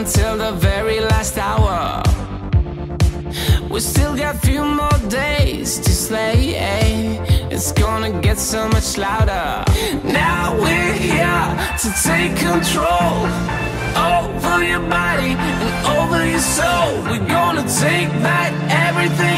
Until the very last hour. We still got few more days to slay, eh? It's gonna get so much louder. Now we're here to take control over your body and over your soul. We're gonna take back everything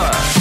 summer.